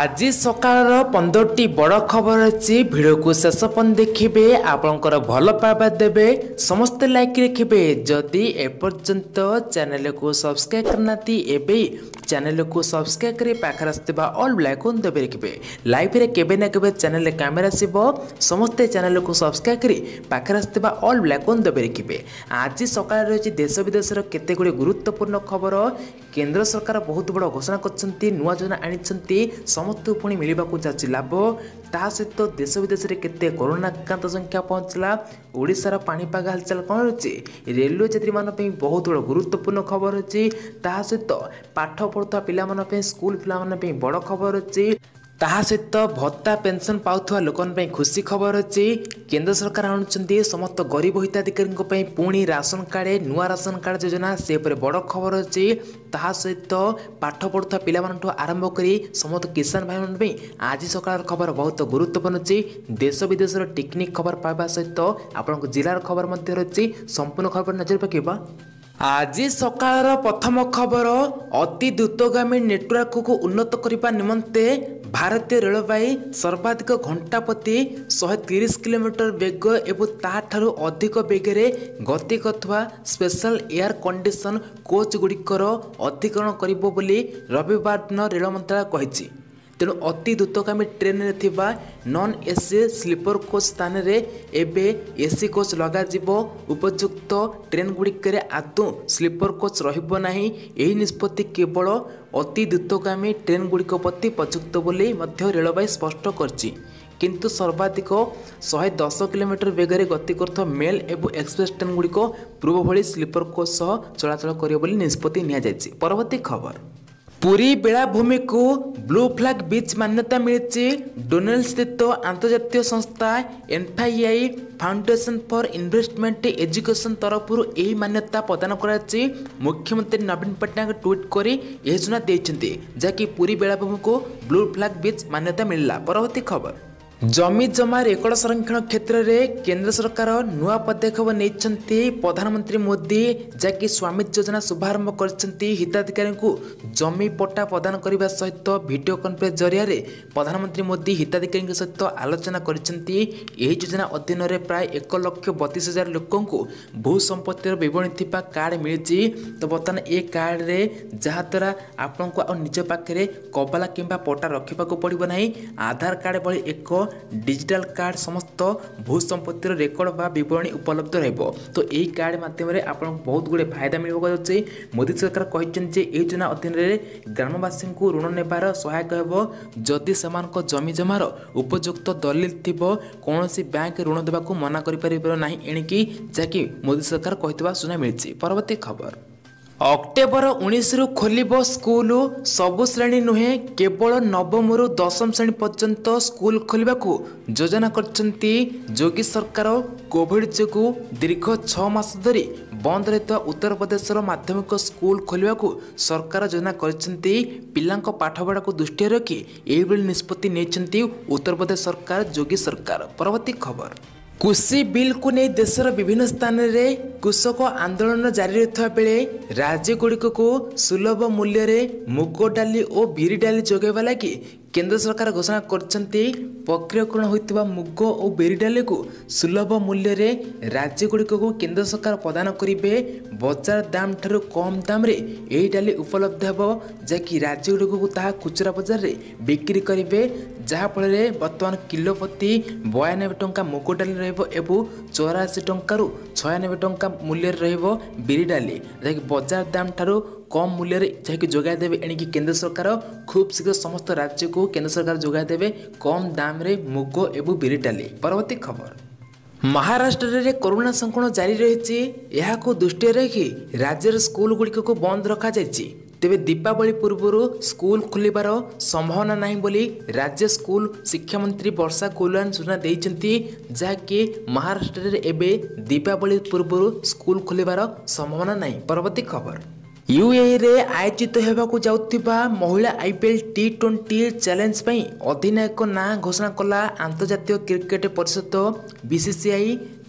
আজি সকালর পনেরোটি বড় খবর আছে ভিডিওকে শেষ পর্যন্ত দেখবে আপনার ভালো পাওয়া দেবে সমস্ত লাইক রেখে যদি এপর্যন্ত চ্যানেলকে সবসক্রাইব করনা এবে চ্যানেল কু সবসক্রাইব করে পাখে আসুক অল ব্লাইকন দেবে রাখবে লাইভে কেবে না কেবে চ্যানেল ক্যামেরা আসব সমস্তে কু সবসক্রাইব করে পাখে আসুক অল ব্লাইকন দেবে রেখে আজি সকালে রয়েছে দেশ বিদেশের কতগুলি গুরুত্বপূর্ণ খবর কেন্দ্র সরকার বহুত বড় ঘোষণা করছেন নূয় যোজনা আনিছেন ସମସ୍ତଙ୍କୁ ପୁଣି ମିଳିବାକୁ ଯାଉଛି ଲାଭ ତା ସହିତ ଦେଶ ବିଦେଶରେ କେତେ କରୋନା ଆକ୍ରାନ୍ତ ସଂଖ୍ୟା ପହଞ୍ଚିଲା ଓଡ଼ିଶାର ପାଣିପାଗ ହାଲଚାଲ କ'ଣ ରହିଛି ରେଲୱେ ଯାତ୍ରୀମାନଙ୍କ ପାଇଁ ବହୁତ ବଡ଼ ଗୁରୁତ୍ୱପୂର୍ଣ୍ଣ ଖବର ଅଛି ତାହା ସହିତ ପାଠ ପଢ଼ୁଥିବା ପିଲାମାନଙ୍କ ପାଇଁ ସ୍କୁଲ ପିଲାମାନଙ୍କ ପାଇଁ ବଡ଼ ଖବର ଅଛି ତାହା ସହିତ ଭତ୍ତା ପେନ୍ସନ୍ ପାଉଥିବା ଲୋକଙ୍କ ପାଇଁ ଖୁସି ଖବର ଅଛି କେନ୍ଦ୍ର ସରକାର ଆଣୁଛନ୍ତି ସମସ୍ତ ଗରିବ ହିତାଧିକାରୀଙ୍କ ପାଇଁ ପୁଣି ରାସନ କାର୍ଡ଼ ନୂଆ ରାସନ କାର୍ଡ଼ ଯୋଜନା ସେ ଉପରେ ବଡ଼ ଖବର ଅଛି ତାହା ସହିତ ପାଠ ପଢ଼ୁଥିବା ପିଲାମାନଙ୍କଠୁ ଆରମ୍ଭ କରି ସମସ୍ତ କିଷାନ ଭାଇମାନଙ୍କ ପାଇଁ ଆଜି ସକାଳର ଖବର ବହୁତ ଗୁରୁତ୍ୱପୂର୍ଣ୍ଣ ଅଛି ଦେଶ ବିଦେଶର ଟିକନିକ୍ ଖବର ପାଇବା ସହିତ ଆପଣଙ୍କ ଜିଲ୍ଲାର ଖବର ମଧ୍ୟ ରହିଛି ସମ୍ପୂର୍ଣ୍ଣ ଖବର ନଜର ପକାଇବା ଆଜି ସକାଳର ପ୍ରଥମ ଖବର ଅତି ଦ୍ରୁତଗାମୀ ନେଟୱାର୍କକୁ ଉନ୍ନତ କରିବା ନିମନ୍ତେ ଭାରତୀୟ ରେଳବାଇ ସର୍ବାଧିକ ଘଣ୍ଟା ପ୍ରତି ଶହେ ତିରିଶ କିଲୋମିଟର ବେଗ ଏବଂ ତାଠାରୁ ଅଧିକ ବେଗରେ ଗତି କରୁଥିବା ସ୍ପେଶାଲ ଏୟାର କଣ୍ଡିସନ୍ କୋଚ୍ ଗୁଡ଼ିକର ଅଧିକରଣ କରିବ ବୋଲି ରବିବାର ଦିନ ରେଳ ମନ୍ତ୍ରଣାଳୟ କହିଛି ତେଣୁ ଅତି ଦ୍ରୁତଗାମୀ ଟ୍ରେନ୍ରେ ଥିବା ନନ୍ ଏସି ସ୍ଲିପର କୋଚ୍ ସ୍ଥାନରେ ଏବେ ଏସି କୋଚ୍ ଲଗାଯିବ ଉପଯୁକ୍ତ ଟ୍ରେନ୍ ଗୁଡ଼ିକରେ ଆଦୌ ସ୍ଲିପର କୋଚ୍ ରହିବ ନାହିଁ ଏହି ନିଷ୍ପତ୍ତି କେବଳ ଅତି ଦ୍ରୁତଗାମୀ ଟ୍ରେନ୍ ଗୁଡ଼ିକ ପ୍ରତି ପ୍ରଯୁକ୍ତ ବୋଲି ମଧ୍ୟ ରେଳବାଇ ସ୍ପଷ୍ଟ କରିଛି କିନ୍ତୁ ସର୍ବାଧିକ ଶହେ ଦଶ କିଲୋମିଟର ବେଗରେ ଗତି କରୁଥିବା ମେଲ୍ ଏବଂ ଏକ୍ସପ୍ରେସ୍ ଟ୍ରେନ୍ ଗୁଡ଼ିକ ପୂର୍ବଭଳି ସ୍ଲିପର କୋଚ୍ ସହ ଚଳାଚଳ କରିବ ବୋଲି ନିଷ୍ପତ୍ତି ନିଆଯାଇଛି ପରବର୍ତ୍ତୀ ଖବର ପୁରୀ ବେଳାଭୂମିକୁ ବ୍ଲୁ ଫ୍ଲାଗ୍ ବିଚ୍ ମାନ୍ୟତା ମିଳିଛି ଡୋନେଲ ସ୍ଥିତ ଆନ୍ତର୍ଜାତୀୟ ସଂସ୍ଥା ଏନ୍ଫାଇଆଇ ଫାଉଣ୍ଡେସନ୍ ଫର୍ ଇନଭେଷ୍ଟମେଣ୍ଟ ଏଜୁକେସନ୍ ତରଫରୁ ଏହି ମାନ୍ୟତା ପ୍ରଦାନ କରାଯାଇଛି ମୁଖ୍ୟମନ୍ତ୍ରୀ ନବୀନ ପଟ୍ଟନାୟକ ଟ୍ୱିଟ୍ କରି ଏହି ସୂଚନା ଦେଇଛନ୍ତି ଯାହାକି ପୁରୀ ବେଳାଭୂମିକୁ ବ୍ଲୁ ଫ୍ଲାଗ୍ ବିଚ୍ ମାନ୍ୟତା ମିଳିଲା ପରବର୍ତ୍ତୀ ଖବର ଜମି ଜମା ରେକର୍ଡ ସଂରକ୍ଷଣ କ୍ଷେତ୍ରରେ କେନ୍ଦ୍ର ସରକାର ନୂଆ ପଦକ୍ଷେପ ନେଇଛନ୍ତି ପ୍ରଧାନମନ୍ତ୍ରୀ ମୋଦି ଯାହାକି ସ୍ୱାମୀ ଯୋଜନା ଶୁଭାରମ୍ଭ କରିଛନ୍ତି ହିତାଧିକାରୀଙ୍କୁ ଜମି ପଟ୍ଟା ପ୍ରଦାନ କରିବା ସହିତ ଭିଡ଼ିଓ କନଫରେନ୍ସ ଜରିଆରେ ପ୍ରଧାନମନ୍ତ୍ରୀ ମୋଦି ହିତାଧିକାରୀଙ୍କ ସହିତ ଆଲୋଚନା କରିଛନ୍ତି ଏହି ଯୋଜନା ଅଧୀନରେ ପ୍ରାୟ ଏକ ଲକ୍ଷ ବତିଶ ହଜାର ଲୋକଙ୍କୁ ଭୂ ସମ୍ପତ୍ତିର ବିବରଣୀ ଥିବା କାର୍ଡ଼ ମିଳିଛି ତ ବର୍ତ୍ତମାନ ଏ କାର୍ଡ଼ରେ ଯାହାଦ୍ୱାରା ଆପଣଙ୍କୁ ଆଉ ନିଜ ପାଖରେ କବଲା କିମ୍ବା ପଟା ରଖିବାକୁ ପଡ଼ିବ ନାହିଁ ଆଧାର କାର୍ଡ଼ ଭଳି ଏକ ডিজিটাল কার্ড সমস্ত ভূ সম্পত্তির রেকর্ড বা বিবরণী উপলব্ধ রহব তো এই কার্ড মাধ্যমে আপনার বহুত গুড়ে ফায়দা মিলব যাচ্ছে মোদি সরকার কিন্তু যে এই যোজনা অধীনে গ্রামবাসী ঋণ নেবার সহায়ক হব যদি সে জমি জমার উপযুক্ত দলিল থিব কৌশি ব্যাঙ্ক ঋণ দেওয়া মনা করে না এণিকি যা কি মোদি সরকার কথা সূচনা মিলছে পরবর্তী খবর ଅକ୍ଟୋବର ଉଣେଇଶରୁ ଖୋଲିବ ସ୍କୁଲ ସବୁ ଶ୍ରେଣୀ ନୁହେଁ କେବଳ ନବମରୁ ଦଶମ ଶ୍ରେଣୀ ପର୍ଯ୍ୟନ୍ତ ସ୍କୁଲ ଖୋଲିବାକୁ ଯୋଜନା କରିଛନ୍ତି ଯୋଗୀ ସରକାର କୋଭିଡ ଯୋଗୁଁ ଦୀର୍ଘ ଛଅ ମାସ ଧରି ବନ୍ଦ ରହିଥିବା ଉତ୍ତରପ୍ରଦେଶର ମାଧ୍ୟମିକ ସ୍କୁଲ ଖୋଲିବାକୁ ସରକାର ଯୋଜନା କରିଛନ୍ତି ପିଲାଙ୍କ ପାଠପଢ଼ାକୁ ଦୃଷ୍ଟିରେ ରଖି ଏହିଭଳି ନିଷ୍ପତ୍ତି ନେଇଛନ୍ତି ଉତ୍ତରପ୍ରଦେଶ ସରକାର ଯୋଗୀ ସରକାର ପରବର୍ତ୍ତୀ ଖବର କୃଷି ବିଲ୍କୁ ନେଇ ଦେଶର ବିଭିନ୍ନ ସ୍ଥାନରେ କୃଷକ ଆନ୍ଦୋଳନ ଜାରି ରହିଥିବା ବେଳେ ରାଜ୍ୟଗୁଡ଼ିକକୁ ସୁଲଭ ମୂଲ୍ୟରେ ମୁଗ ଡାଲି ଓ ବିରି ଡାଲି ଯୋଗାଇବା ଲାଗି କେନ୍ଦ୍ର ସରକାର ଘୋଷଣା କରିଛନ୍ତି ପ୍ରକ୍ରିୟାକରଣ ହୋଇଥିବା ମୁଗ ଓ ବେରି ଡାଲିକୁ ସୁଲଭ ମୂଲ୍ୟରେ ରାଜ୍ୟଗୁଡ଼ିକକୁ କେନ୍ଦ୍ର ସରକାର ପ୍ରଦାନ କରିବେ ବଜାର ଦାମଠାରୁ କମ୍ ଦାମ୍ରେ ଏହି ଡାଲି ଉପଲବ୍ଧ ହେବ ଯାହାକି ରାଜ୍ୟଗୁଡ଼ିକକୁ ତାହା ଖୁଚୁରା ବଜାରରେ ବିକ୍ରି କରିବେ ଯାହାଫଳରେ ବର୍ତ୍ତମାନ କିଲୋ ପ୍ରତି ବୟାନବେ ଟଙ୍କା ମୁଗ ଡାଲି ରହିବ ଏବଂ ଚଉରାଅଶୀ ଟଙ୍କାରୁ ଛୟାନବେ ଟଙ୍କା ମୂଲ୍ୟରେ ରହିବ ବିରି ଡାଲି ଯାହାକି ବଜାର ଦାମ୍ ଠାରୁ କମ୍ ମୂଲ୍ୟରେ ଯାହାକି ଯୋଗାଇ ଦେବେ ଏଣିକି କେନ୍ଦ୍ର ସରକାର ଖୁବ୍ ଶୀଘ୍ର ସମସ୍ତ ରାଜ୍ୟକୁ କେନ୍ଦ୍ର ସରକାର ଯୋଗାଇ ଦେବେ କମ୍ ଦାମରେ ମୁଗ ଏବଂ ବିରି ଡାଲି ପରବର୍ତ୍ତୀ ଖବର ମହାରାଷ୍ଟ୍ରରେ କରୋନା ସଂକ୍ରମଣ ଜାରି ରହିଛି ଏହାକୁ ଦୃଷ୍ଟିରେ ରଖି ରାଜ୍ୟର ସ୍କୁଲଗୁଡ଼ିକୁ ବନ୍ଦ ରଖାଯାଇଛି ତେବେ ଦୀପାବଳି ପୂର୍ବରୁ ସ୍କୁଲ ଖୋଲିବାର ସମ୍ଭାବନା ନାହିଁ ବୋଲି ରାଜ୍ୟ ସ୍କୁଲ ଶିକ୍ଷାମନ୍ତ୍ରୀ ବର୍ଷା କୋଲୱାନ ସୂଚନା ଦେଇଛନ୍ତି ଯାହାକି ମହାରାଷ୍ଟ୍ରରେ ଏବେ ଦୀପାବଳି ପୂର୍ବରୁ ସ୍କୁଲ ଖୋଲିବାର ସମ୍ଭାବନା ନାହିଁ ପରବର୍ତ୍ତୀ ଖବର ୟୁଏଇରେ ଆୟୋଜିତ ହେବାକୁ ଯାଉଥିବା ମହିଳା ଆଇପିଏଲ୍ ଟି ଟ୍ୱେଣ୍ଟି ଚ୍ୟାଲେଞ୍ଜ ପାଇଁ ଅଧିନାୟକ ନାଁ ଘୋଷଣା କଲା ଆନ୍ତର୍ଜାତୀୟ କ୍ରିକେଟ୍ ପରିଷଦ ବିସିସିଆଇ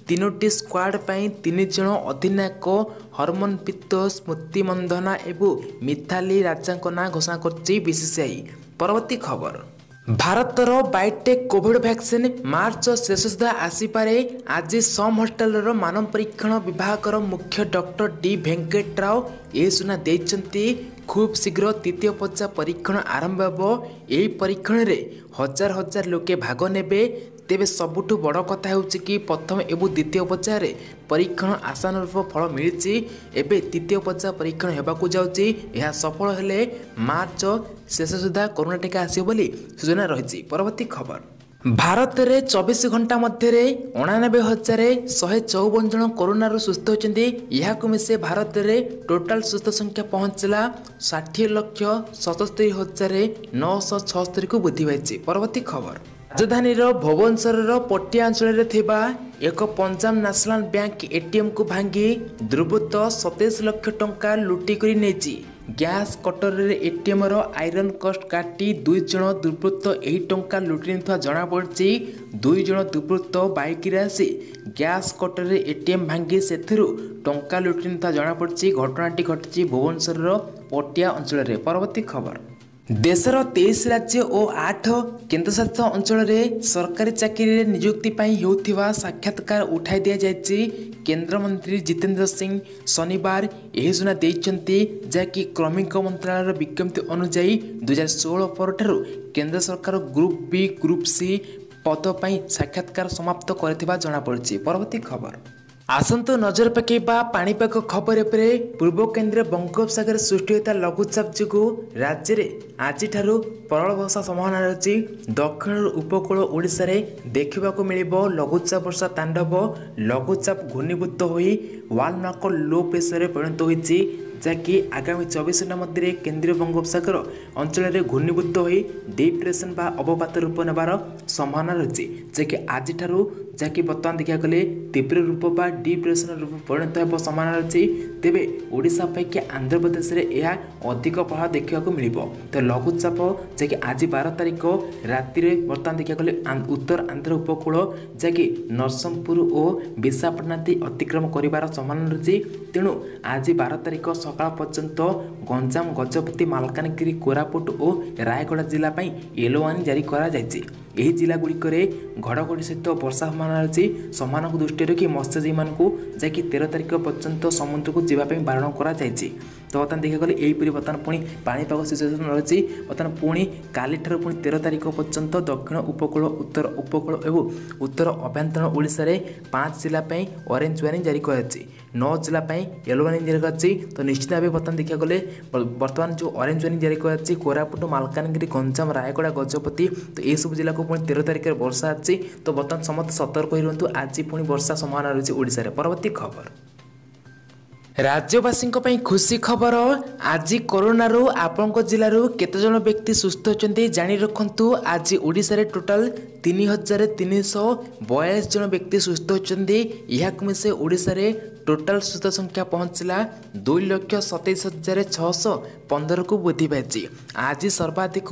ତିନୋଟି ସ୍କ୍ୱାଡ଼ ପାଇଁ ତିନି ଜଣ ଅଧିନାୟକ ହରମନପ୍ରୀତ ସ୍ମୃତି ମନ୍ଧନା ଏବଂ ମିଥାଲି ରାଜାଙ୍କ ନାଁ ଘୋଷଣା କରିଛି ବିସିସିଆଇ ପରବର୍ତ୍ତୀ ଖବର ଭାରତର ବାୟୋଟେକ୍ କୋଭିଡ୍ ଭ୍ୟାକ୍ସିନ୍ ମାର୍ଚ୍ଚ ଶେଷ ସୁଦ୍ଧା ଆସିପାରେ ଆଜି ସମ୍ ହଷ୍ଟେଲର ମାନବ ପରୀକ୍ଷଣ ବିଭାଗର ମୁଖ୍ୟ ଡକ୍ଟର ଡି ଭେଙ୍କଟ ରାଓ ଏହି ସୂଚନା ଦେଇଛନ୍ତି ଖୁବ୍ ଶୀଘ୍ର ତୃତୀୟ ପର୍ଯ୍ୟାୟ ପରୀକ୍ଷଣ ଆରମ୍ଭ ହେବ ଏହି ପରୀକ୍ଷଣରେ ହଜାର ହଜାର ଲୋକେ ଭାଗ ନେବେ ତେବେ ସବୁଠୁ ବଡ଼ କଥା ହେଉଛି କି ପ୍ରଥମ ଏବଂ ଦ୍ୱିତୀୟ ପର୍ଯ୍ୟାୟରେ ପରୀକ୍ଷଣ ଆଶାନୁରୂପ ଫଳ ମିଳିଛି ଏବେ ତୃତୀୟ ପର୍ଯ୍ୟାୟ ପରୀକ୍ଷଣ ହେବାକୁ ଯାଉଛି ଏହା ସଫଳ ହେଲେ ମାର୍ଚ୍ଚ ଶେଷ ସୁଦ୍ଧା କରୋନା ଟୀକା ଆସିବ ବୋଲି ସୂଚନା ରହିଛି ପରବର୍ତ୍ତୀ ଖବର ଭାରତରେ ଚବିଶ ଘଣ୍ଟା ମଧ୍ୟରେ ଅଣାନବେ ହଜାର ଶହେ ଚଉବନ ଜଣ କରୋନାରୁ ସୁସ୍ଥ ହୋଇଛନ୍ତି ଏହାକୁ ମିଶେ ଭାରତରେ ଟୋଟାଲ ସୁସ୍ଥ ସଂଖ୍ୟା ପହଞ୍ଚିଲା ଷାଠିଏ ଲକ୍ଷ ସତସ୍ତରୀ ହଜାର ନଅଶହ ଛଅସ୍ତରୀକୁ ବୃଦ୍ଧି ପାଇଛି ପରବର୍ତ୍ତୀ ଖବର ରାଜଧାନୀର ଭୁବନେଶ୍ୱରର ପଟିଆ ଅଞ୍ଚଳରେ ଥିବା ଏକ ପଞ୍ଜାବ ନ୍ୟାସନାଲ ବ୍ୟାଙ୍କ ଏଟିଏମ୍କୁ ଭାଙ୍ଗି ଦୁର୍ବୃତ୍ତ ସତେଇଶ ଲକ୍ଷ ଟଙ୍କା ଲୁଟି କରି ନେଇଛି ଗ୍ୟାସ୍ କଟରରେ ଏଟିଏମ୍ର ଆଇରନ୍ କଷ୍ଟ କାଟି ଦୁଇ ଜଣ ଦୁର୍ବୃତ୍ତ ଏହି ଟଙ୍କା ଲୁଟି ନେଇଥିବା ଜଣାପଡ଼ିଛି ଦୁଇ ଜଣ ଦୁର୍ବୃତ୍ତ ବାଇକ୍ରେ ଆସି ଗ୍ୟାସ୍ କଟରରେ ଏଟିଏମ୍ ଭାଙ୍ଗି ସେଥିରୁ ଟଙ୍କା ଲୁଟି ନେଇଥିବା ଜଣାପଡ଼ିଛି ଘଟଣାଟି ଘଟିଛି ଭୁବନେଶ୍ୱରର ପଟିଆ ଅଞ୍ଚଳରେ ପରବର୍ତ୍ତୀ ଖବର দেশের তেইশ রাজ্য ও আট কেন্দ্রশাসিত অঞ্চলের সরকারি চাকরি নিযুক্তি হেউথিবা সাক্ষাৎকার উঠাই দিয়া যাই কেন্দ্রমন্ত্রী জিতেন্দ্র সিং শনিবার এই সূচনা দিয়েছেন যা কি ক্রমিক মন্ত্রণালয়ের বিজ্ঞপ্তি অনুযায়ী দু হাজার ষোল পরঠার কেন্দ্র সরকার গ্রুপ বি গ্রুপ সি পদ সাক্ষাৎকার সমাপ্ত করে জনাপড়ছে পরবর্তী খবর ଆସନ୍ତୁ ନଜର ପକାଇବା ପାଣିପାଗ ଖବର ଉପରେ ପୂର୍ବ କେନ୍ଦ୍ରୀୟ ବଙ୍ଗୋପସାଗର ସୃଷ୍ଟି ହୋଇଥିବା ଲଘୁଚାପ ଯୋଗୁଁ ରାଜ୍ୟରେ ଆଜିଠାରୁ ପ୍ରବଳ ବର୍ଷା ସମ୍ଭାବନା ରହିଛି ଦକ୍ଷିଣରୁ ଉପକୂଳ ଓଡ଼ିଶାରେ ଦେଖିବାକୁ ମିଳିବ ଲଘୁଚାପ ବର୍ଷା ତାଣ୍ଡବ ଲଘୁଚାପ ଘୂର୍ଣ୍ଣୀଭୂତ ହୋଇ ୱାଲ୍ନାକ ଲୋ ପ୍ରେସରରେ ପରିଣତ ହୋଇଛି ଯାହାକି ଆଗାମୀ ଚବିଶ ଘଣ୍ଟା ମଧ୍ୟରେ କେନ୍ଦ୍ରୀୟ ବଙ୍ଗୋପସାଗର ଅଞ୍ଚଳରେ ଘୂର୍ଣ୍ଣୀଭୂତ ହୋଇ ଡିପ୍ରେସନ୍ ବା ଅବପାତ ରୂପ ନେବାର ସମ୍ଭାବନା ରହିଛି ଯାହାକି ଆଜିଠାରୁ ଯାହାକି ବର୍ତ୍ତମାନ ଦେଖିବାକୁ ଗଲେ ତୀବ୍ର ରୂପ ବା ଡିପ୍ରେସନ୍ ରୂପ ପରିଣତ ହେବ ସମ୍ଭାବନା ଅଛି ତେବେ ଓଡ଼ିଶା ଅପେକ୍ଷା ଆନ୍ଧ୍ରପ୍ରଦେଶରେ ଏହା ଅଧିକ ପ୍ରଭାବ ଦେଖିବାକୁ ମିଳିବ ତ ଲଘୁଚାପ ଯାହାକି ଆଜି ବାର ତାରିଖ ରାତିରେ ବର୍ତ୍ତମାନ ଦେଖିବାକୁ ଗଲେ ଉତ୍ତର ଆନ୍ଧ୍ର ଉପକୂଳ ଯାହାକି ନରସିଂହପୁର ଓ ବିଶାଖାପାଟଣାତି ଅତିକ୍ରମ କରିବାର ସମ୍ଭାବନା ରହିଛି ତେଣୁ ଆଜି ବାର ତାରିଖ ସକାଳ ପର୍ଯ୍ୟନ୍ତ ଗଞ୍ଜାମ ଗଜପତି ମାଲକାନଗିରି କୋରାପୁଟ ଓ ରାୟଗଡ଼ା ଜିଲ୍ଲା ପାଇଁ ୟେଲୋ ୱାର୍ଣ୍ଣିଂ ଜାରି କରାଯାଇଛି ଏହି ଜିଲ୍ଲା ଗୁଡ଼ିକରେ ଘଡ଼ଘଡ଼ି ସହିତ ବର୍ଷା ସମ୍ଭାବନା ରହିଛି ସମାନଙ୍କୁ ଦୃଷ୍ଟିରେ ରଖି ମତ୍ସ୍ୟଜୀବୀମାନଙ୍କୁ ଯାଇକି ତେର ତାରିଖ ପର୍ଯ୍ୟନ୍ତ ସମୁଦ୍ରକୁ ଯିବା ପାଇଁ ବାରଣ କରାଯାଇଛି ତ ବର୍ତ୍ତମାନ ଦେଖିବାକୁ ଗଲେ ଏହିପରି ବର୍ତ୍ତମାନ ପୁଣି ପାଣିପାଗ ସିଚୁଏସନ୍ ରହିଛି ବର୍ତ୍ତମାନ ପୁଣି କାଲିଠାରୁ ପୁଣି ତେର ତାରିଖ ପର୍ଯ୍ୟନ୍ତ ଦକ୍ଷିଣ ଉପକୂଳ ଉତ୍ତର ଉପକୂଳ ଏବଂ ଉତ୍ତର ଅଭ୍ୟନ୍ତରୀଣ ଓଡ଼ିଶାରେ ପାଞ୍ଚ ଜିଲ୍ଲା ପାଇଁ ଅରେଞ୍ଜ ୱାର୍ଣ୍ଣିଂ ଜାରି କରାଯାଇଛି ନଅ ଜିଲ୍ଲା ପାଇଁ ୟେଲୋ ୱାର୍ଣ୍ଣିଂ ଜାରି କରାଯାଇଛି ତ ନିଶ୍ଚିତ ଭାବେ ବର୍ତ୍ତମାନ ଦେଖିବାକୁ ଗଲେ ବର୍ତ୍ତମାନ ଯେଉଁ ଅରେଞ୍ଜ ୱାର୍ଣ୍ଣିଂ ଜାରି କରାଯାଇଛି କୋରାପୁଟ ମାଲକାନଗିରି ଗଞ୍ଜାମ ରାୟଗଡ଼ା ଗଜପତି ତ ଏହିସବୁ ଜିଲ୍ଲାକୁ ପୁଣି ତେର ତାରିଖରେ ବର୍ଷା ଅଛି ତ ବର୍ତ୍ତମାନ ସମସ୍ତେ ସତର୍କ ହୋଇ ରୁହନ୍ତୁ ଆଜି ପୁଣି ବର୍ଷା ସମ୍ଭାବନା ରହିଛି ଓଡ଼ିଶାରେ ପରବର୍ତ୍ତୀ ଖବର ରାଜ୍ୟବାସୀଙ୍କ ପାଇଁ ଖୁସି ଖବର ଆଜି କରୋନାରୁ ଆପଣଙ୍କ ଜିଲ୍ଲାରୁ କେତେଜଣ ବ୍ୟକ୍ତି ସୁସ୍ଥ ଅଛନ୍ତି ଜାଣି ରଖନ୍ତୁ ଆଜି ଓଡ଼ିଶାରେ ଟୋଟାଲ ତିନି ହଜାର ତିନିଶହ ବୟାଳିଶ ଜଣ ବ୍ୟକ୍ତି ସୁସ୍ଥ ଅଛନ୍ତି ଏହାକୁ ମିଶାଇ ଓଡ଼ିଶାରେ ଟୋଟାଲ ସୁସ୍ଥ ସଂଖ୍ୟା ପହଞ୍ଚିଲା ଦୁଇ ଲକ୍ଷ ସତେଇଶ ହଜାର ଛଅଶହ ପନ୍ଦରକୁ ବୃଦ୍ଧି ପାଇଛି ଆଜି ସର୍ବାଧିକ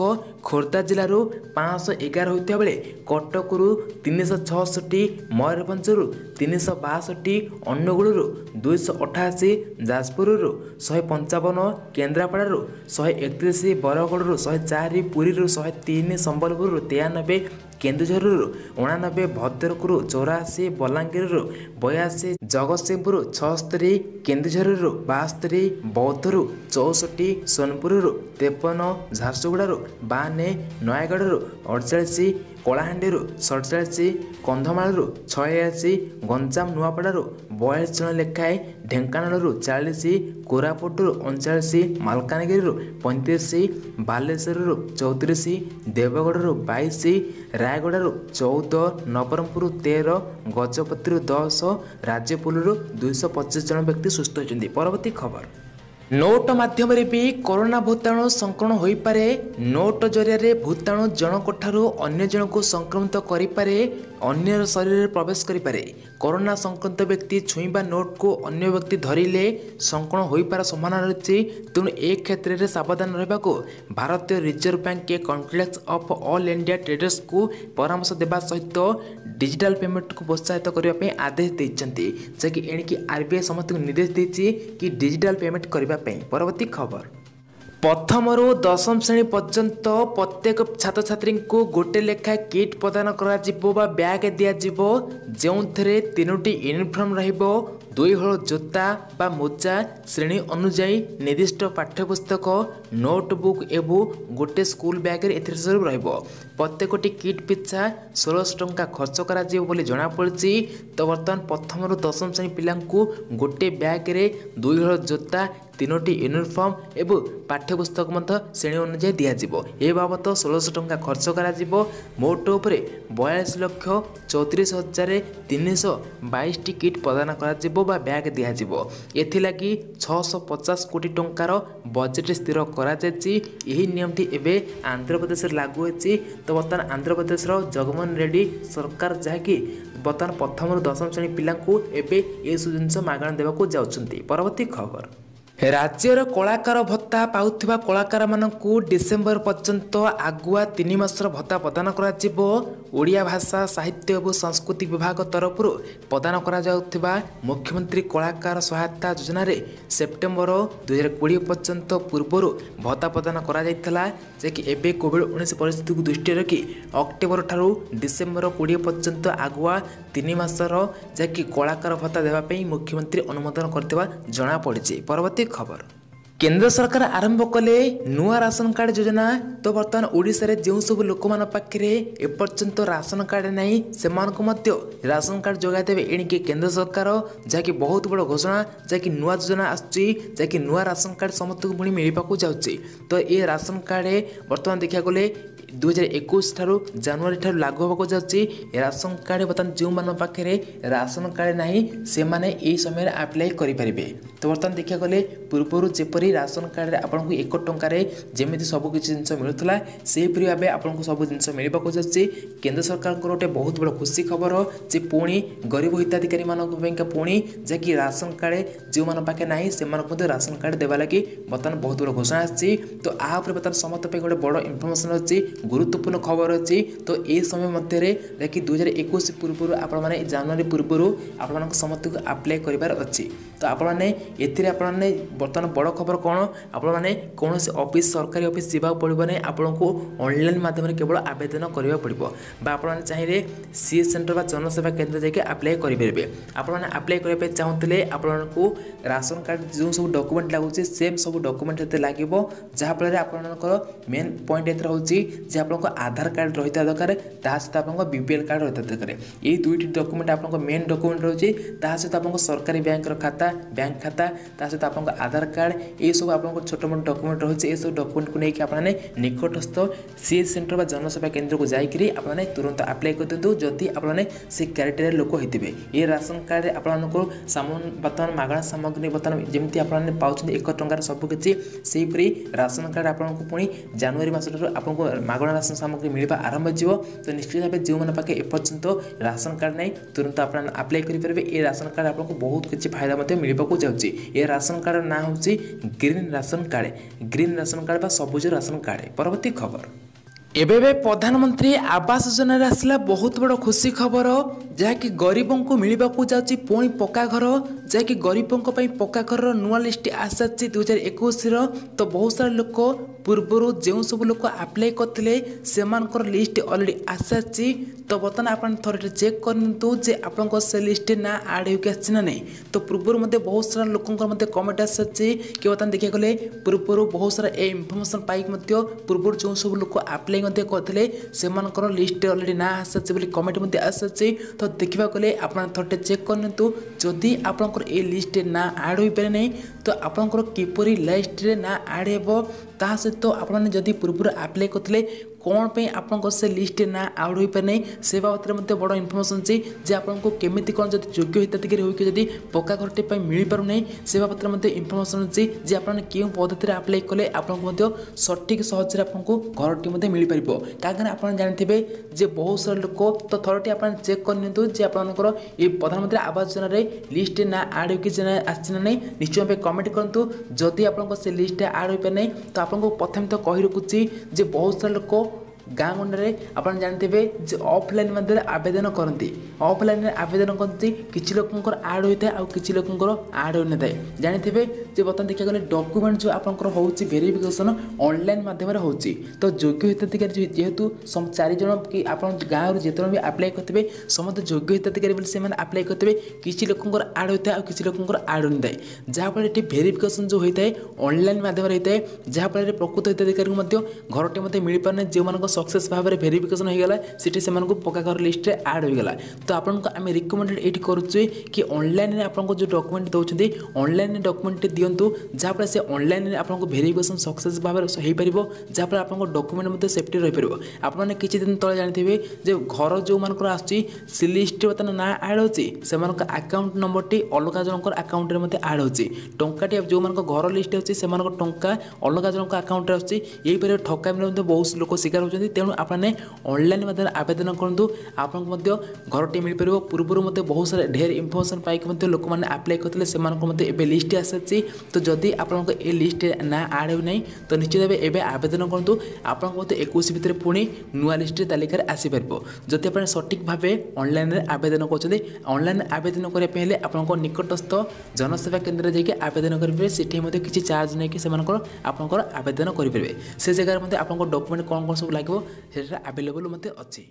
ଖୋର୍ଦ୍ଧା ଜିଲ୍ଲାରୁ ପାଞ୍ଚଶହ ଏଗାର ହୋଇଥିବା ବେଳେ କଟକରୁ ତିନିଶହ ଛଅଷଠି ମୟୂରଭଞ୍ଜରୁ ତିନିଶହ ବାଷଠି ଅନୁଗୁଳରୁ ଦୁଇଶହ ଅଠାଅଶୀ ଯାଜପୁରରୁ ଶହେ ପଞ୍ଚାବନ କେନ୍ଦ୍ରାପଡ଼ାରୁ ଶହେ ଏକତିରିଶ ବରଗଡ଼ରୁ ଶହେ ଚାରି ପୁରୀରୁ ଶହେ ତିନି ସମ୍ବଲପୁରରୁ ତେୟାନବେ କେନ୍ଦୁଝରରୁ ଅଣାନବେ ଭଦ୍ରକରୁ ଚଉରାଅଶୀ ବଲାଙ୍ଗୀରରୁ ବୟାଅଶୀ ଜଗତସିଂହପୁରରୁ ଛଅସ୍ତରି କେନ୍ଦୁଝରରୁ ବାସ୍ତରି ବୌଦ୍ଧରୁ ଚଉଷଠି ସୋନପୁରରୁ ତେପନ ଝାରସୁଗୁଡ଼ାରୁ ବାହାନେ ନୟାଗଡ଼ରୁ ଅଠଚାଳିଶ କଳାହାଣ୍ଡିରୁ ସଡ଼ଚାଳିଶ କନ୍ଧମାଳରୁ ଛୟାଅଶୀ ଗଞ୍ଜାମ ନୂଆପଡ଼ାରୁ ବୟାଳିଶ ଜଣ ଲେଖାଏଁ ଢେଙ୍କାନାଳରୁ ଚାଳିଶ କୋରାପୁଟରୁ ଅଣଚାଳିଶ ମାଲକାନଗିରିରୁ ପଇଁତିରିଶ ବାଲେଶ୍ୱରରୁ ଚଉତିରିଶ ଦେବଗଡ଼ରୁ ବାଇଶ ରାୟଗଡ଼ାରୁ ଚଉଦ ନବରଙ୍ଗପୁରରୁ ତେର ଗଜପତିରୁ ଦଶ ରାଜ୍ୟପୁଲରୁ ଦୁଇଶହ ପଚିଶ ଜଣ ବ୍ୟକ୍ତି ସୁସ୍ଥ ହୋଇଛନ୍ତି ପରବର୍ତ୍ତୀ ଖବର নোট মাধ্যমে বি করোনা ভূতাণু সংক্রমণ হয়ে নোট জরিয়া ভূতাণু জনকঠার অন্য জনক সংক্রমিত করে অন্য শরীরে প্রবেশ করে করোনা সংক্রমিত ব্যক্তি ছুঁবা নোটকু অন্য ব্যক্তি ধরলে সংক্রমণ হয়ে সম্ভাবনা রয়েছে তেমন এ ক্ষেত্রে সাবধান রহবা ভারতীয় reserve bank কনফ্লেক্স of all India traders কু পরামর্শ দেওয়া সহ ডিজিটাল পেমেন্টকে প্রোৎসাহিত করা আদেশ দিয়েছেন যে কি এণিকি আরবিআই সমস্ত নির্দেশ দিয়েছে কি ডিজিটাল পেমেন্ট করা କରିବା ପାଇଁ ପରବର୍ତ୍ତୀ ଖବର ପ୍ରଥମରୁ ଦଶମ ଶ୍ରେଣୀ ପର୍ଯ୍ୟନ୍ତ ପ୍ରତ୍ୟେକ ଛାତ୍ରଛାତ୍ରୀଙ୍କୁ ଗୋଟେ ଲେଖାଏଁ କିଟ୍ ପ୍ରଦାନ କରାଯିବ ବା ବ୍ୟାଗ୍ ଦିଆଯିବ ଯେଉଁଥିରେ ତିନୋଟି ୟୁନିଫର୍ମ ରହିବ ଦୁଇ ହଳ ଜୋତା ବା ମୋଜା ଶ୍ରେଣୀ ଅନୁଯାୟୀ ନିର୍ଦ୍ଦିଷ୍ଟ ପାଠ୍ୟପୁସ୍ତକ ନୋଟବୁକ୍ ଏବଂ ଗୋଟେ ସ୍କୁଲ ବ୍ୟାଗ୍ରେ ଏଥିରେ ସବୁ ରହିବ ପ୍ରତ୍ୟେକଟି କିଟ୍ ପିଛା ଷୋଳଶହ ଟଙ୍କା ଖର୍ଚ୍ଚ କରାଯିବ ବୋଲି ଜଣାପଡ଼ିଛି ତ ବର୍ତ୍ତମାନ ପ୍ରଥମରୁ ଦଶମ ଶ୍ରେଣୀ ପିଲାଙ୍କୁ ଗୋଟେ ବ୍ୟାଗ୍ରେ ଦୁଇ ହଳ ଜୋତା ତିନୋଟି ୟୁନିଫର୍ମ ଏବଂ ପାଠ୍ୟପୁସ୍ତକ ମଧ୍ୟ ଶ୍ରେଣୀ ଅନୁଯାୟୀ ଦିଆଯିବ ଏ ବାବଦ ଷୋଳଶହ ଟଙ୍କା ଖର୍ଚ୍ଚ କରାଯିବ ମୋଟ ଉପରେ ବୟାଳିଶ ଲକ୍ଷ ଚଉତିରିଶ ହଜାର ତିନିଶହ ବାଇଶଟି କିଟ୍ ପ୍ରଦାନ କରାଯିବ ବା ବ୍ୟାଗ୍ ଦିଆଯିବ ଏଥିଲାଗି ଛଅଶହ ପଚାଶ କୋଟି ଟଙ୍କାର ବଜେଟ୍ ସ୍ଥିର କରାଯାଇଛି ଏହି ନିୟମଟି ଏବେ ଆନ୍ଧ୍ରପ୍ରଦେଶରେ ଲାଗୁ ହୋଇଛି ତ ବର୍ତ୍ତମାନ ଆନ୍ଧ୍ରପ୍ରଦେଶର ଜଗମୋହନ ରେଡ୍ଡି ସରକାର ଯାହାକି ବର୍ତ୍ତମାନ ପ୍ରଥମରୁ ଦଶମ ଶ୍ରେଣୀ ପିଲାଙ୍କୁ ଏବେ ଏସବୁ ଜିନିଷ ମାଗଣା ଦେବାକୁ ଯାଉଛନ୍ତି ପରବର୍ତ୍ତୀ ଖବର ରାଜ୍ୟର କଳାକାର ଭତ୍ତା ପାଉଥିବା କଳାକାରମାନଙ୍କୁ ଡିସେମ୍ବର ପର୍ଯ୍ୟନ୍ତ ଆଗୁଆ ତିନି ମାସର ଭତ୍ତା ପ୍ରଦାନ କରାଯିବ ଓଡ଼ିଆ ଭାଷା ସାହିତ୍ୟ ଏବଂ ସଂସ୍କୃତି ବିଭାଗ ତରଫରୁ ପ୍ରଦାନ କରାଯାଉଥିବା ମୁଖ୍ୟମନ୍ତ୍ରୀ କଳାକାର ସହାୟତା ଯୋଜନାରେ ସେପ୍ଟେମ୍ବର ଦୁଇହଜାର କୋଡ଼ିଏ ପର୍ଯ୍ୟନ୍ତ ପୂର୍ବରୁ ଭତ୍ତା ପ୍ରଦାନ କରାଯାଇଥିଲା ଯିଏକି ଏବେ କୋଭିଡ ଉଣେଇଶ ପରିସ୍ଥିତିକୁ ଦୃଷ୍ଟିରେ ରଖି ଅକ୍ଟୋବର ଠାରୁ ଡିସେମ୍ବର କୋଡ଼ିଏ ପର୍ଯ୍ୟନ୍ତ ଆଗୁଆ ତିନି ମାସର ଯାହାକି କଳାକାର ଭତ୍ତା ଦେବା ପାଇଁ ମୁଖ୍ୟମନ୍ତ୍ରୀ ଅନୁମୋଦନ କରିଥିବା ଜଣାପଡ଼ିଛି ପରବର୍ତ୍ତୀ খবর কেন্দ্র সরকার আরম্ভ কলে নূয়া রাশন কার্ড যোজনা তো বর্তমান ওড়শার যে সব লোক পাখে এপর্যন্ত রাশন কার্ড নাই সে রাশন কার্ড যোগাই দেবে এণিকি কেন্দ্র সরকার যাকি বহু বড় ঘোষণা যাকি নূয়া যোজনা আসুচি যাকি নূয়া রাশন কার্ড সমস্ত পুঁ মিলবাক যাচ্ছে তো এ রাশন কার্ডে বর্তমান দেখা গেলে ଦୁଇ ହଜାର ଏକୋଇଶ ଠାରୁ ଜାନୁଆରୀ ଠାରୁ ଲାଗୁ ହେବାକୁ ଯାଉଛି ରାସନ କାର୍ଡ଼ ବର୍ତ୍ତମାନ ଯେଉଁମାନଙ୍କ ପାଖରେ ରାସନ କାର୍ଡ଼ ନାହିଁ ସେମାନେ ଏହି ସମୟରେ ଆପ୍ଲାଏ କରିପାରିବେ ତ ବର୍ତ୍ତମାନ ଦେଖିବାକୁ ଗଲେ ପୂର୍ବରୁ ଯେପରି ରାସନ କାର୍ଡ଼ରେ ଆପଣଙ୍କୁ ଏକ ଟଙ୍କାରେ ଯେମିତି ସବୁକିଛି ଜିନିଷ ମିଳୁଥିଲା ସେହିପରି ଭାବେ ଆପଣଙ୍କୁ ସବୁ ଜିନିଷ ମିଳିବାକୁ ଯାଉଛି କେନ୍ଦ୍ର ସରକାରଙ୍କର ଗୋଟେ ବହୁତ ବଡ଼ ଖୁସି ଖବର ଯେ ପୁଣି ଗରିବ ହିତାଧିକାରୀମାନଙ୍କ ପାଇଁକା ପୁଣି ଯାହାକି ରାସନ କାର୍ଡ଼ ଯେଉଁମାନଙ୍କ ପାଖରେ ନାହିଁ ସେମାନଙ୍କୁ ମଧ୍ୟ ରାସନ କାର୍ଡ଼ ଦେବା ଲାଗି ବର୍ତ୍ତମାନ ବହୁତ ବଡ଼ ଘୋଷଣା ଆସିଛି ତ ଏହା ଉପରେ ବର୍ତ୍ତମାନ ସମସ୍ତ ପାଇଁ ଗୋଟେ ବଡ଼ ଇନଫର୍ମେସନ୍ ଅଛି ଗୁରୁତ୍ୱପୂର୍ଣ୍ଣ ଖବର ଅଛି ତ ଏହି ସମୟ ମଧ୍ୟରେ ଯାହାକି ଦୁଇ ହଜାର ଏକୋଇଶ ପୂର୍ବରୁ ଆପଣମାନେ ଜାନୁଆରୀ ପୂର୍ବରୁ ଆପଣମାନଙ୍କ ସମସ୍ତଙ୍କୁ ଆପ୍ଲାଏ କରିବାର ଅଛି ତ ଆପଣମାନେ ଏଥିରେ ଆପଣମାନେ ବର୍ତ୍ତମାନ ବଡ଼ ଖବର କ'ଣ ଆପଣମାନେ କୌଣସି ଅଫିସ୍ ସରକାରୀ ଅଫିସ୍ ଯିବାକୁ ପଡ଼ିବ ନାହିଁ ଆପଣଙ୍କୁ ଅନଲାଇନ୍ ମାଧ୍ୟମରେ କେବଳ ଆବେଦନ କରିବାକୁ ପଡ଼ିବ ବା ଆପଣମାନେ ଚାହିଁଲେ ସିଏ ସେଣ୍ଟର ବା ଜନସେବା କେନ୍ଦ୍ର ଯାଇକି ଆପ୍ଲାଏ କରିପାରିବେ ଆପଣମାନେ ଆପ୍ଲାଏ କରିବା ପାଇଁ ଚାହୁଁଥିଲେ ଆପଣଙ୍କୁ ରାସନ କାର୍ଡ଼ ଯେଉଁ ସବୁ ଡକୁମେଣ୍ଟ ଲାଗୁଛି ସେମ୍ ସବୁ ଡକୁମେଣ୍ଟ ଏତେ ଲାଗିବ ଯାହାଫଳରେ ଆପଣମାନଙ୍କର ମେନ୍ ପଏଣ୍ଟ ଏଥିରେ ହେଉଛି যে আপনার আধার কার্ড রহিতা দরকার তা সহ আপনার বিপিএল কার্ড রহিতা দরকার এই দুইটি ডকুমেন্ট আপনার মেন ডকুমেন্ট রয়েছে তা সহ আপনার সরকারি ব্যাঙ্কর খাতা ব্যাঙ্ক খাতা তা সহ আপনার আধার কার্ড এইসব আপনার ছোট মোট ডকুমেন্ট রয়েছে এইসব ডকুমেন্টকে নিয়ে আপনার নিকটস্থ সিএচ সেন্টর বা জনসেবা কেন্দ্রক যাইকি আপনার তুরন্ত আপ্লাই করে দিও যদি আপনার সে ক্যারিটেরিয়ার লোক হয়ে এই রাশন কার্ডে আপনার সামান বর্তমান মাগণা সামগ্রী বর্তমান যেমি আপনার পাচ্ছেন এক টঙ্কার সবুকিছি সেইপরি রাশন কার্ড আপনার পুঁ জানুয়ারি মাসঠার আপনার ମାଗଣା ରାସନ ସାମଗ୍ରୀ ମିଳିବା ଆରମ୍ଭ ଯିବ ତ ନିଶ୍ଚିତ ଭାବେ ଯେଉଁମାନଙ୍କ ପାଖେ ଏପର୍ଯ୍ୟନ୍ତ ରାସନ କାର୍ଡ଼ ନାହିଁ ତୁରନ୍ତ ଆପଣ ଆପ୍ଲାଏ କରିପାରିବେ ଏ ରାସନ କାର୍ଡ଼ ଆପଣଙ୍କୁ ବହୁତ କିଛି ଫାଇଦା ମଧ୍ୟ ମିଳିବାକୁ ଯାଉଛି ଏ ରାସନ କାର୍ଡ଼ର ନାଁ ହେଉଛି green ration card green ration card ବା ସବୁଜ ରାସନ କାର୍ଡ଼ ପରବର୍ତ୍ତୀ ଖବର ଏବେ ଏବେ ପ୍ରଧାନମନ୍ତ୍ରୀ ଆବାସ ଯୋଜନାରେ ଆସିଲା ବହୁତ ବଡ଼ ଖୁସି ଖବର ଯାହାକି ଗରିବଙ୍କୁ ମିଳିବାକୁ ଯାଉଛି ପୁଣି ପକ୍କା ଘର ଯାହାକି ଗରିବଙ୍କ ପାଇଁ ପକ୍କା ଘରର ନୂଆ ଲିଷ୍ଟ ଆସିସାରିଛି ଦୁଇହଜାର ଏକୋଇଶର ତ ବହୁତ ସାରା ଲୋକ ପୂର୍ବରୁ ଯେଉଁ ସବୁ ଲୋକ ଆପ୍ଲାଏ କରିଥିଲେ ସେମାନଙ୍କର ଲିଷ୍ଟ ଅଲରେଡ଼ି ଆସିସାରିଛି ତ ବର୍ତ୍ତମାନ ଆପଣ ଥରେ ଚେକ୍ କରନ୍ତୁ ଯେ ଆପଣଙ୍କ ସେ ଲିଷ୍ଟରେ ନାଁ ଆଡ଼୍ ହୋଇକି ଆସିଛି ନା ନାହିଁ ତ ପୂର୍ବରୁ ମଧ୍ୟ ବହୁତ ସାରା ଲୋକଙ୍କର ମଧ୍ୟ କମେଣ୍ଟ ଆସିସାରିଛି କି ବର୍ତ୍ତମାନ ଦେଖିବାକୁ ଗଲେ ପୂର୍ବରୁ ବହୁତ ସାରା ଏ ଇନଫର୍ମେସନ୍ ପାଇକି ମଧ୍ୟ ପୂର୍ବରୁ ଯେଉଁ ସବୁ ଲୋକ ଆପ୍ଲାଏ ମଧ୍ୟ କରିଥିଲେ ସେମାନଙ୍କର ଲିଷ୍ଟରେ ଅଲରେଡ଼ି ନାଁ ଆସିସାରିଛି ବୋଲି କମେଣ୍ଟ ମଧ୍ୟ ଆସିସାରିଛି ତ ଦେଖିବାକୁ ଗଲେ ଆପଣ ଥରେ ଚେକ୍ କରିନିଅନ୍ତୁ ଯଦି ଆପଣଙ୍କର ଏ ଲିଷ୍ଟରେ ନାଁ ଆଡ଼୍ ହୋଇପାରେ ନାହିଁ ତ ଆପଣଙ୍କର କିପରି ଲିଷ୍ଟରେ ନାଁ ଆଡ଼୍ ହେବ ତାହା ସହିତ তো আপনার যদি পূর্ব আপ্লাই করলে କ'ଣ ପାଇଁ ଆପଣଙ୍କ ସେ ଲିଷ୍ଟରେ ନାଁ ଆଉଟ୍ ହୋଇପାରେ ନାହିଁ ସେ ବାବଦରେ ମଧ୍ୟ ବଡ଼ ଇନଫର୍ମେସନ୍ ଅଛି ଯେ ଆପଣଙ୍କୁ କେମିତି କ'ଣ ଯଦି ଯୋଗ୍ୟ ହିତାଧିକାରୀ ହୋଇକି ଯଦି ପକ୍କା ଘରଟି ପାଇଁ ମିଳିପାରୁନାହିଁ ସେ ବାବଦରେ ମଧ୍ୟ ଇନଫର୍ମେସନ୍ ଅଛି ଯେ ଆପଣ କେଉଁ ପଦ୍ଧତିରେ ଆପ୍ଲାଏ କଲେ ଆପଣଙ୍କୁ ମଧ୍ୟ ସଠିକ୍ ସହଜରେ ଆପଣଙ୍କୁ ଘରଟି ମଧ୍ୟ ମିଳିପାରିବ କାହିଁକିନା ଆପଣ ଜାଣିଥିବେ ଯେ ବହୁତ ସାରା ଲୋକ ତ ଥରଟି ଆପଣ ଚେକ୍ କରିନିଅନ୍ତୁ ଯେ ଆପଣଙ୍କର ଏ ପ୍ରଧାନମନ୍ତ୍ରୀ ଆବାସ ଯୋଜନାରେ লিস্টে না আড হয়েকি আসছে না নিশ্চয় ভাবে কমেন্ট করতু যদি আপনার সে লিস্টে আড হয়ে পারে তো আপনার প্রথমে তো কী রাখুছি যে বহু সারা লোক ଗାଁ ଗଣ୍ଡାରେ ଆପଣ ଜାଣିଥିବେ ଯେ ଅଫ୍ଲାଇନ୍ ମାଧ୍ୟମରେ ଆବେଦନ କରନ୍ତି ଅଫ୍ଲାଇନ୍ରେ ଆବେଦନ କରନ୍ତି କିଛି ଲୋକଙ୍କର ଆଡ଼୍ ହୋଇଥାଏ ଆଉ କିଛି ଲୋକଙ୍କର ଆଡ଼୍ ହୋଇନଥାଏ ଜାଣିଥିବେ ଯେ ବର୍ତ୍ତମାନ ଦେଖିବାକୁ ଗଲେ ଡକୁମେଣ୍ଟ ଯେଉଁ ଆପଣଙ୍କର ହେଉଛି ଭେରିଫିକେସନ୍ ଅନଲାଇନ୍ ମାଧ୍ୟମରେ ହେଉଛି ତ ଯୋଗ୍ୟ ହିତାଧିକାରୀ ଯେହେତୁ ଚାରିଜଣ କି ଆପଣ ଗାଁରୁ ଯେତେଜଣ ବି ଆପ୍ଲାଏ କରିଥିବେ ସମସ୍ତେ ଯୋଗ୍ୟ ହିତାଧିକାରୀ ବୋଲି ସେମାନେ ଆପ୍ଲାଏ କରିଥିବେ କିଛି ଲୋକଙ୍କର ଆଡ଼୍ ହୋଇଥାଏ ଆଉ କିଛି ଲୋକଙ୍କର ଆଡ଼୍ ହୋଇନଥାଏ ଯାହାଫଳରେ ଏଠି ଭେରିଫିକେସନ୍ ଯେଉଁ ହୋଇଥାଏ ଅନଲାଇନ୍ ମାଧ୍ୟମରେ ହୋଇଥାଏ ଯାହାଫଳରେ ପ୍ରକୃତ ହିତାଧିକାରୀଙ୍କୁ ମଧ୍ୟ ଘରଟି ମଧ୍ୟ ମିଳିପାରୁନାହିଁ ଯେଉଁମାନଙ୍କ सक्सेस भाव में भेरिफिकेसन होगा सीट से पक्का घर लिस्ट में आड होगा तो आपको आम रिकमेंडेड ये करुच्छे कि अनलाइन आपको जो डक्यूमेंट दौरान अनलाइन डकुमेंट दिंतु जहाँ फिर से अनल आपको भेरिफिकेसन सक्सेस भाव हो पार जहाँ आप डकुमेंट मत सेफ्टी रही पार आपने किसी दिन तेज़ जानते जो घर जो मानक आस लिस्ट बर्तमान ना आड हो आकाउंट नंबर टी अलग जनकर आकाउंट में मैं आड हो टाँटा जो मानक घर लिस्ट होती टाँग अलग जनक आकाउंट आसपर ठकामी बहुत लोग शिकार होती ରହୁଛନ୍ତି ତେଣୁ ଆପଣମାନେ ଅନଲାଇନ୍ ମାଧ୍ୟମରେ ଆବେଦନ କରନ୍ତୁ ଆପଣଙ୍କୁ ମଧ୍ୟ ଘରଟିଏ ମିଳିପାରିବ ପୂର୍ବରୁ ମଧ୍ୟ ବହୁତ ସାରା ଢେର ଇନଫର୍ମେସନ୍ ପାଇକି ମଧ୍ୟ ଲୋକମାନେ ଆପ୍ଲାଏ କରିଥିଲେ ସେମାନଙ୍କୁ ମଧ୍ୟ ଏବେ ଲିଷ୍ଟ ଆସିଛି ତ ଯଦି ଆପଣଙ୍କ ଏ ଲିଷ୍ଟ ନାଁ ଆଡ଼ ହେଉନାହିଁ ତ ନିଶ୍ଚିତ ଭାବେ ଏବେ ଆବେଦନ କରନ୍ତୁ ଆପଣଙ୍କ ମଧ୍ୟ ଏକୋଇଶ ଭିତରେ ପୁଣି ନୂଆ ଲିଷ୍ଟ ତାଲିକାରେ ଆସିପାରିବ ଯଦି ଆପଣ ସଠିକ୍ ଭାବେ ଅନଲାଇନ୍ରେ ଆବେଦନ କରୁଛନ୍ତି ଅନଲାଇନ୍ ଆବେଦନ କରିବା ପାଇଁ ହେଲେ ଆପଣଙ୍କ ନିକଟସ୍ଥ ଜନସେବା କେନ୍ଦ୍ରରେ ଯାଇକି ଆବେଦନ କରିପାରିବେ ସେଠି ମଧ୍ୟ କିଛି ଚାର୍ଜ ନେଇକି ସେମାନଙ୍କର ଆପଣଙ୍କର ଆବେଦନ କରିପାରିବେ ସେ ଜାଗାରେ ମଧ୍ୟ ଆପଣଙ୍କ ଡକୁମେଣ୍ଟ କ'ଣ କ'ଣ ସବୁ ଲାଗିବ ସେଟା ଆଭେଲେବଲ୍ ମଧ୍ୟ ଅଛି